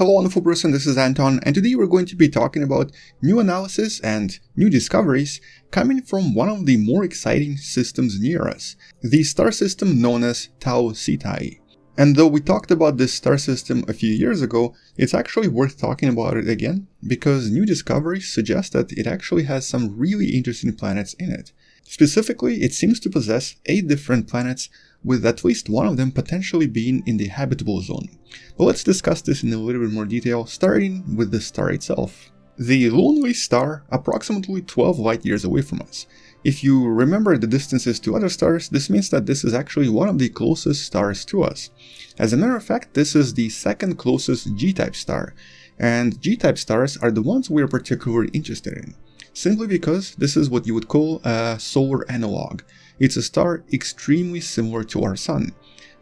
Hello wonderful person, this is Anton and today we're going to be talking about new analysis and new discoveries coming from one of the more exciting systems near us, the star system known as Tau Ceti. And though we talked about this star system a few years ago, it's actually worth talking about it again because new discoveries suggest that it actually has some really interesting planets in it. Specifically, it seems to possess 8 different planets with at least one of them potentially being in the habitable zone. But let's discuss this in a little bit more detail, starting with the star itself. The Lonely Star, approximately 12 light years away from us. If you remember the distances to other stars, this means that this is actually one of the closest stars to us. As a matter of fact, this is the second closest G-type star, and G-type stars are the ones we are particularly interested in, simply because this is what you would call a solar analog. It's a star extremely similar to our Sun,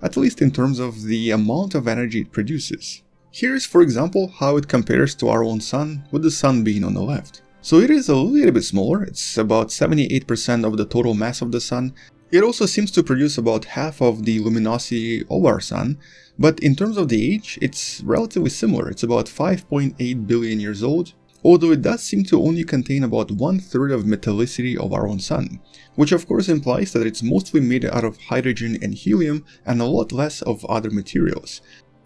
at least in terms of the amount of energy it produces. Here's for example how it compares to our own Sun, with the Sun being on the left. So it is a little bit smaller, it's about 78% of the total mass of the Sun. It also seems to produce about half of the luminosity of our Sun, but in terms of the age, it's relatively similar, it's about 5.8 billion years old, although it does seem to only contain about one third of metallicity of our own sun, which of course implies that it's mostly made out of hydrogen and helium and a lot less of other materials,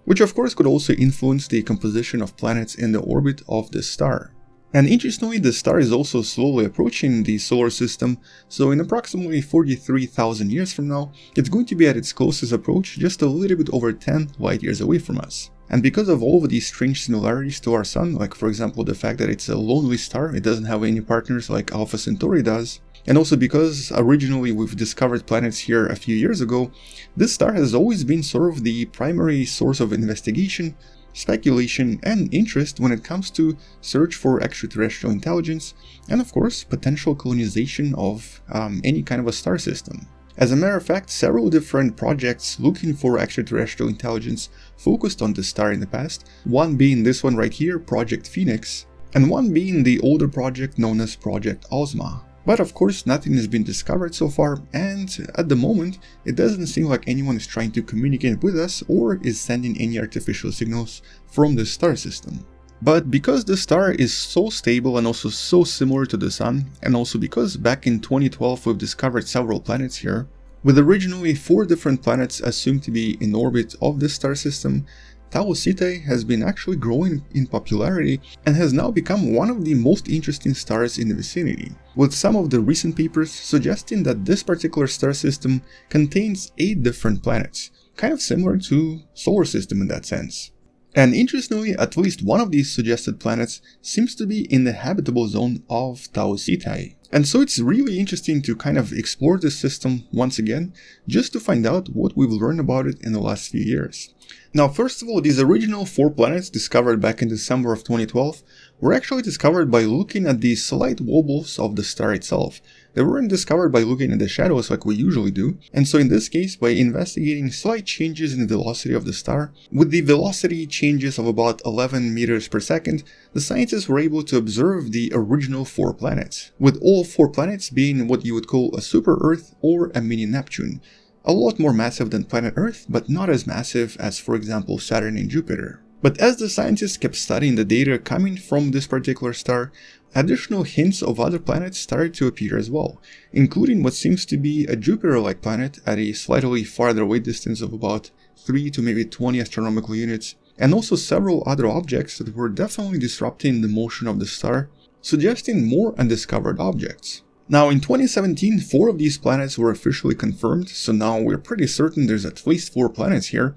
which of course could also influence the composition of planets in the orbit of this star. And interestingly, the star is also slowly approaching the solar system, so in approximately 43,000 years from now, it's going to be at its closest approach just a little bit over 10 light years away from us. And because of all of these strange similarities to our sun, like for example the fact that it's a lonely star, it doesn't have any partners like Alpha Centauri does, and also because originally we've discovered planets here a few years ago, this star has always been sort of the primary source of investigation, speculation, and interest when it comes to search for extraterrestrial intelligence, and of course potential colonization of um, any kind of a star system. As a matter of fact, several different projects looking for extraterrestrial intelligence focused on this star in the past, one being this one right here, Project Phoenix, and one being the older project known as Project Ozma. But of course nothing has been discovered so far and at the moment it doesn't seem like anyone is trying to communicate with us or is sending any artificial signals from the star system. But because the star is so stable and also so similar to the Sun, and also because back in 2012 we've discovered several planets here, with originally four different planets assumed to be in orbit of this star system, Tau Ceti has been actually growing in popularity and has now become one of the most interesting stars in the vicinity, with some of the recent papers suggesting that this particular star system contains 8 different planets, kind of similar to solar system in that sense. And interestingly, at least one of these suggested planets seems to be in the habitable zone of Tau Ceti. And so it's really interesting to kind of explore this system once again, just to find out what we've learned about it in the last few years. Now, first of all, these original four planets discovered back in December of 2012 were actually discovered by looking at the slight wobbles of the star itself. They weren't discovered by looking at the shadows like we usually do, and so in this case by investigating slight changes in the velocity of the star. With the velocity changes of about 11 meters per second, the scientists were able to observe the original four planets, with all four planets being what you would call a super-Earth or a mini-Neptune, a lot more massive than planet Earth, but not as massive as for example Saturn and Jupiter. But as the scientists kept studying the data coming from this particular star, additional hints of other planets started to appear as well, including what seems to be a Jupiter-like planet at a slightly farther away distance of about 3 to maybe 20 astronomical units, and also several other objects that were definitely disrupting the motion of the star, suggesting more undiscovered objects. Now in 2017, four of these planets were officially confirmed, so now we're pretty certain there's at least four planets here,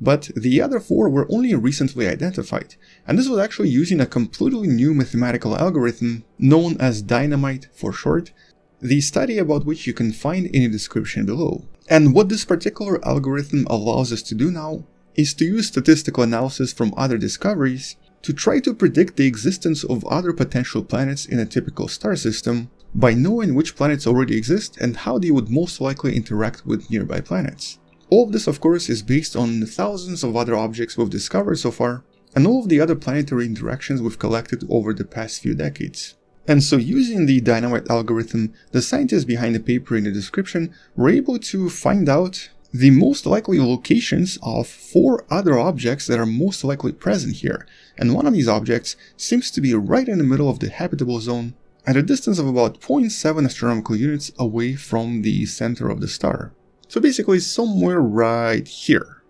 but the other four were only recently identified, and this was actually using a completely new mathematical algorithm known as dynamite for short, the study about which you can find in the description below. And what this particular algorithm allows us to do now is to use statistical analysis from other discoveries to try to predict the existence of other potential planets in a typical star system by knowing which planets already exist and how they would most likely interact with nearby planets. All of this of course is based on thousands of other objects we've discovered so far, and all of the other planetary interactions we've collected over the past few decades. And so using the dynamite algorithm, the scientists behind the paper in the description were able to find out the most likely locations of four other objects that are most likely present here, and one of these objects seems to be right in the middle of the habitable zone at a distance of about 0.7 astronomical units away from the center of the star. So basically somewhere right here.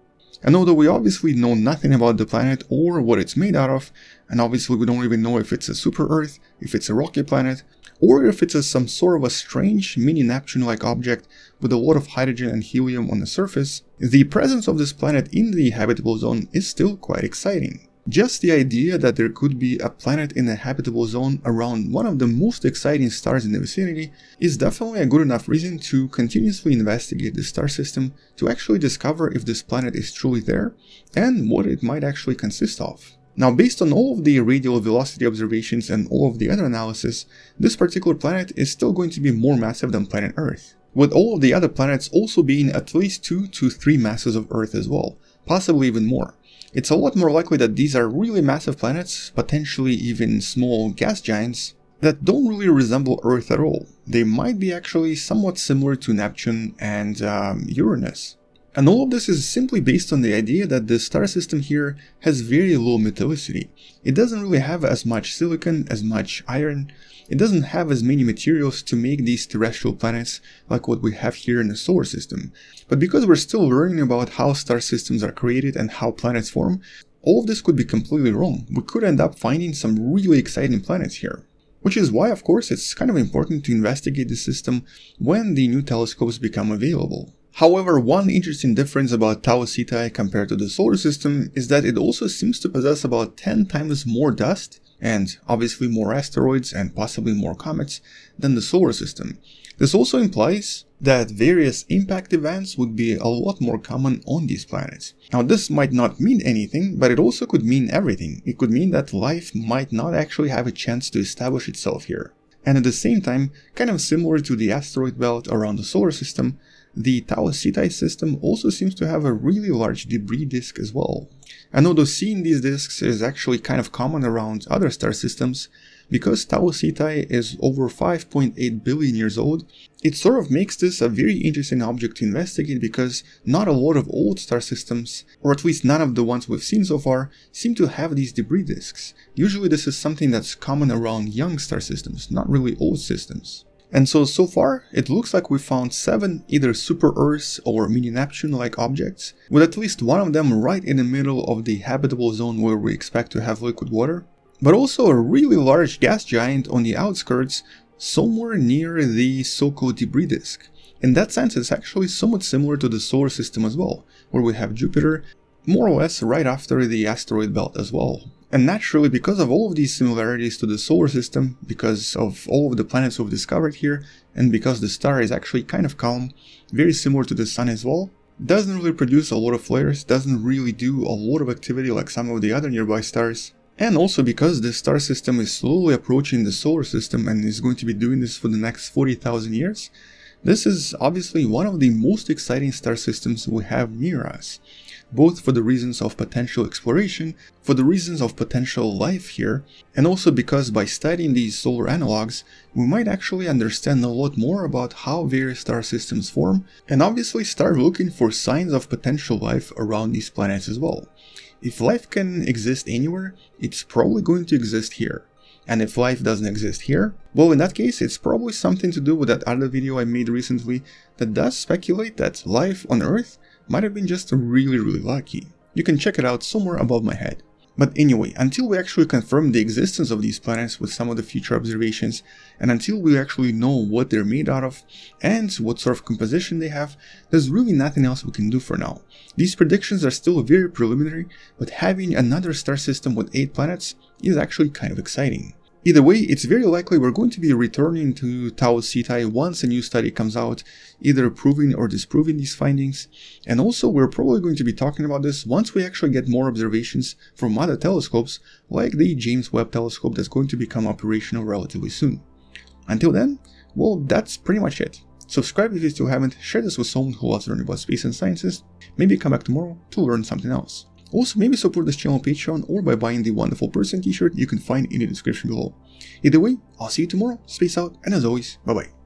And although we obviously know nothing about the planet or what it's made out of, and obviously we don't even know if it's a super Earth, if it's a rocky planet, or if it's a, some sort of a strange mini Neptune-like object with a lot of hydrogen and helium on the surface, the presence of this planet in the habitable zone is still quite exciting. Just the idea that there could be a planet in a habitable zone around one of the most exciting stars in the vicinity is definitely a good enough reason to continuously investigate the star system to actually discover if this planet is truly there and what it might actually consist of. Now based on all of the radial velocity observations and all of the other analysis, this particular planet is still going to be more massive than planet Earth, with all of the other planets also being at least 2 to 3 masses of Earth as well, possibly even more. It's a lot more likely that these are really massive planets, potentially even small gas giants, that don't really resemble Earth at all. They might be actually somewhat similar to Neptune and um, Uranus. And all of this is simply based on the idea that the star system here has very low metallicity. It doesn't really have as much silicon, as much iron, it doesn't have as many materials to make these terrestrial planets like what we have here in the solar system. But because we're still learning about how star systems are created and how planets form, all of this could be completely wrong. We could end up finding some really exciting planets here. Which is why, of course, it's kind of important to investigate the system when the new telescopes become available. However, one interesting difference about Tau Ceti compared to the solar system is that it also seems to possess about 10 times more dust and obviously more asteroids and possibly more comets than the solar system. This also implies that various impact events would be a lot more common on these planets. Now this might not mean anything, but it also could mean everything. It could mean that life might not actually have a chance to establish itself here. And at the same time, kind of similar to the asteroid belt around the solar system, the Tau Ceti system also seems to have a really large debris disk as well. And although seeing these disks is actually kind of common around other star systems, because Tau Ceti is over 5.8 billion years old, it sort of makes this a very interesting object to investigate because not a lot of old star systems, or at least none of the ones we've seen so far, seem to have these debris disks. Usually this is something that's common around young star systems, not really old systems. And so, so far, it looks like we found 7 either super-Earths or mini-Neptune-like objects, with at least one of them right in the middle of the habitable zone where we expect to have liquid water, but also a really large gas giant on the outskirts somewhere near the so-called debris disk. In that sense, it's actually somewhat similar to the solar system as well, where we have Jupiter more or less right after the asteroid belt as well. And naturally, because of all of these similarities to the solar system, because of all of the planets we've discovered here, and because the star is actually kind of calm, very similar to the sun as well, doesn't really produce a lot of flares, doesn't really do a lot of activity like some of the other nearby stars, and also because the star system is slowly approaching the solar system and is going to be doing this for the next 40,000 years, this is obviously one of the most exciting star systems we have near us both for the reasons of potential exploration, for the reasons of potential life here, and also because by studying these solar analogs, we might actually understand a lot more about how various star systems form, and obviously start looking for signs of potential life around these planets as well. If life can exist anywhere, it's probably going to exist here. And if life doesn't exist here, well in that case it's probably something to do with that other video I made recently that does speculate that life on Earth might have been just really really lucky. You can check it out somewhere above my head. But anyway, until we actually confirm the existence of these planets with some of the future observations, and until we actually know what they're made out of, and what sort of composition they have, there's really nothing else we can do for now. These predictions are still very preliminary, but having another star system with 8 planets is actually kind of exciting. Either way, it's very likely we're going to be returning to Tau Ceti once a new study comes out, either proving or disproving these findings, and also we're probably going to be talking about this once we actually get more observations from other telescopes, like the James Webb Telescope that's going to become operational relatively soon. Until then, well, that's pretty much it. Subscribe if you still haven't, share this with someone who loves learning about space and sciences, maybe come back tomorrow to learn something else. Also, maybe support this channel on Patreon or by buying the Wonderful Person t-shirt you can find in the description below. Either way, I'll see you tomorrow, space out, and as always, bye bye.